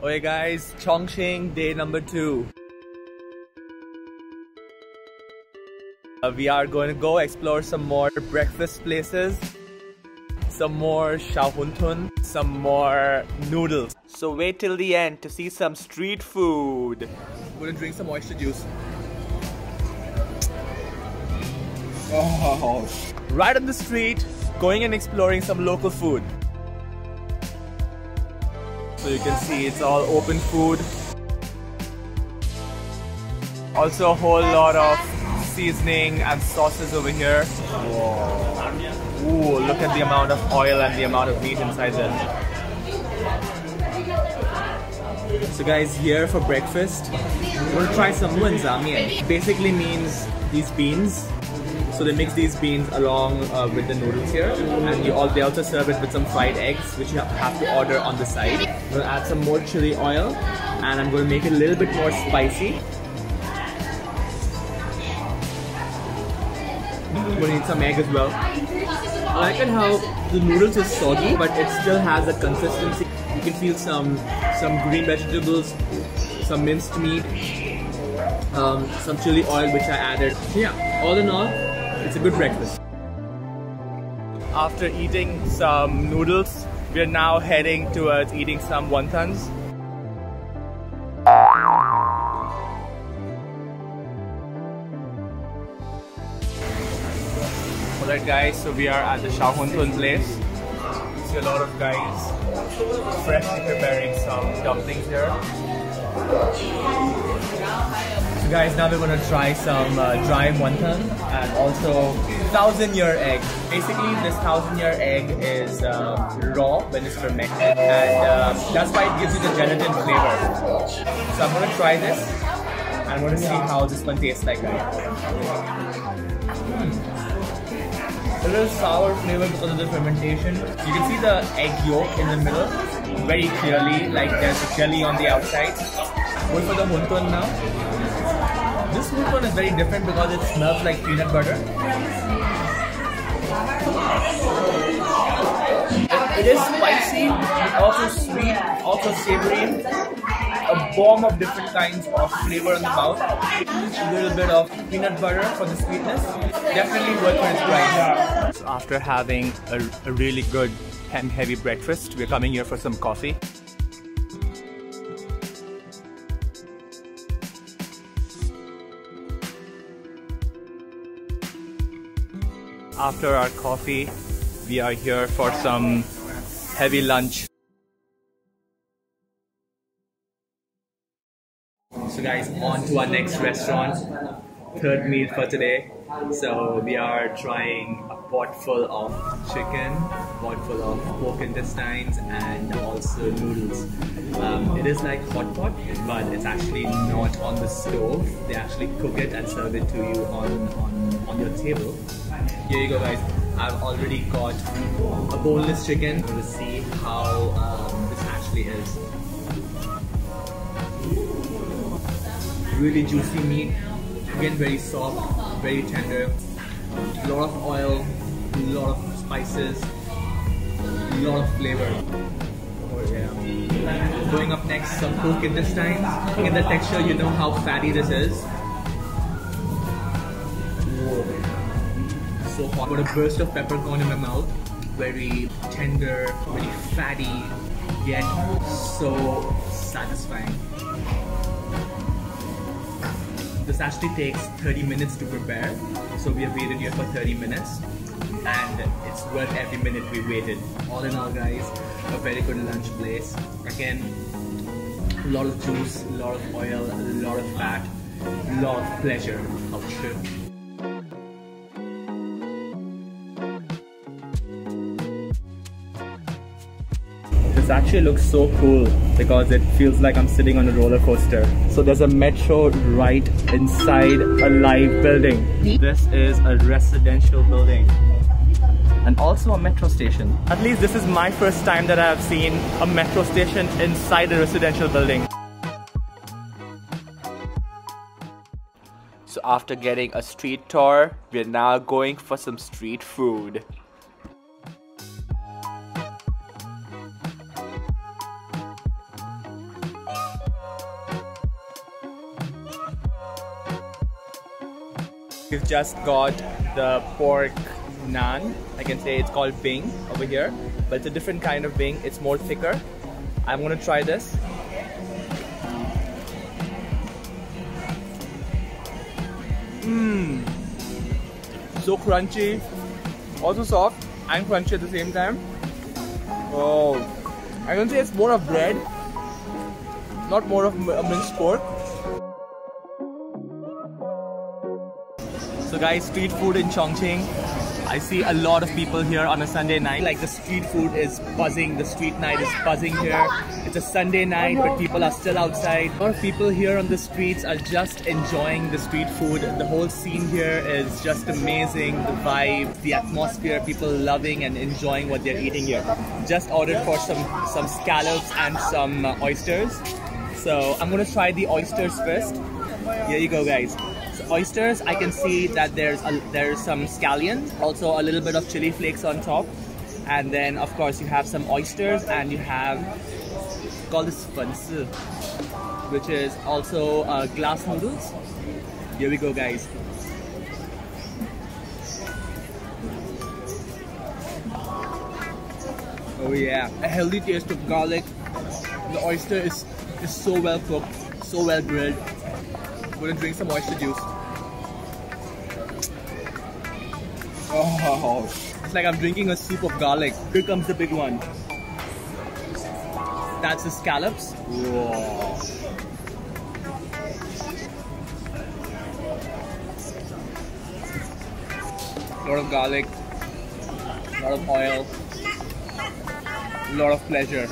Okay guys, Chongqing day number two. Uh, we are going to go explore some more breakfast places, some more xiaohuntun, some more noodles. So wait till the end to see some street food. I'm gonna drink some oyster juice. Oh. Right on the street, going and exploring some local food. So you can see it's all open food. Also a whole lot of seasoning and sauces over here. Whoa. Ooh, look at the amount of oil and the amount of meat inside this. So guys, here for breakfast, we're gonna try some mian. Basically means these beans. So they mix these beans along uh, with the noodles here, and you all they also serve it with some fried eggs, which you have to order on the side. I'm gonna add some more chili oil, and I'm gonna make it a little bit more spicy. Gonna need some egg as well. I like it how the noodles is soggy, but it still has a consistency. You can feel some some green vegetables, some minced meat, um, some chili oil which I added. So yeah, all in all, it's a good breakfast. After eating some noodles, we are now heading towards eating some wontons. Alright guys, so we are at the Xiaohuntun place. You see a lot of guys freshly preparing some dumplings here. Guys, now we're gonna try some uh, dry wonton and also thousand year egg. Basically, this thousand year egg is uh, raw when it's fermented and uh, that's why it gives you the gelatin flavor. So I'm gonna try this and I'm gonna see how this one tastes like. Mm a little sour flavor because of the fermentation. You can see the egg yolk in the middle very clearly, like there's jelly on the outside. Going for the wonton now. This wonton is very different because it smells like peanut butter. It is spicy, also sweet, also savory a bomb of different kinds of flavor in the mouth. A little bit of peanut butter for the sweetness. Definitely worth its price. So after having a, a really good and heavy breakfast, we're coming here for some coffee. After our coffee, we are here for some heavy lunch. So guys, on to our next restaurant, third meal for today. So we are trying a pot full of chicken, pot full of pork intestines, and also noodles. Um, it is like hot pot, but it's actually not on the stove. They actually cook it and serve it to you on, on, on your table. Here you go guys. I've already got a boneless chicken. to see how um, this actually is. really juicy meat, again very soft, very tender, a lot of oil, a lot of spices, a lot of flavor. Oh yeah. Going up next, some pork intestines. In the texture, you know how fatty this is. Whoa. So hot. Got a burst of peppercorn in my mouth. Very tender, very fatty, yet so satisfying. This actually takes 30 minutes to prepare. So we have waited here for 30 minutes and it's worth every minute we waited. All in all guys, a very good lunch place. Again, a lot of juice, a lot of oil, a lot of fat, a lot of pleasure. How This actually looks so cool because it feels like I'm sitting on a roller coaster. So there's a metro right inside a live building. This is a residential building and also a metro station. At least this is my first time that I have seen a metro station inside a residential building. So after getting a street tour, we're now going for some street food. We've just got the pork naan. I can say it's called bing over here, but it's a different kind of bing. It's more thicker. I'm gonna try this. Mmm. So crunchy, also soft and crunchy at the same time. Oh, I can say it's more of bread, not more of minced pork. So guys, street food in Chongqing. I see a lot of people here on a Sunday night. Like the street food is buzzing, the street night is buzzing here. It's a Sunday night, but people are still outside. A lot of people here on the streets are just enjoying the street food. The whole scene here is just amazing. The vibe, the atmosphere, people loving and enjoying what they're eating here. Just ordered for some, some scallops and some uh, oysters. So I'm gonna try the oysters first. Here you go guys oysters, I can see that there's a, there's some scallion, also a little bit of chili flakes on top. And then of course you have some oysters and you have called this fansi, which is also uh, glass noodles. Here we go guys. Oh yeah, a healthy taste of garlic. The oyster is, is so well cooked, so well grilled. I'm gonna drink some oyster juice. Oh, it's like I'm drinking a soup of garlic. Here comes the big one. That's the scallops. Whoa. A lot of garlic, a lot of oil, a lot of pleasure.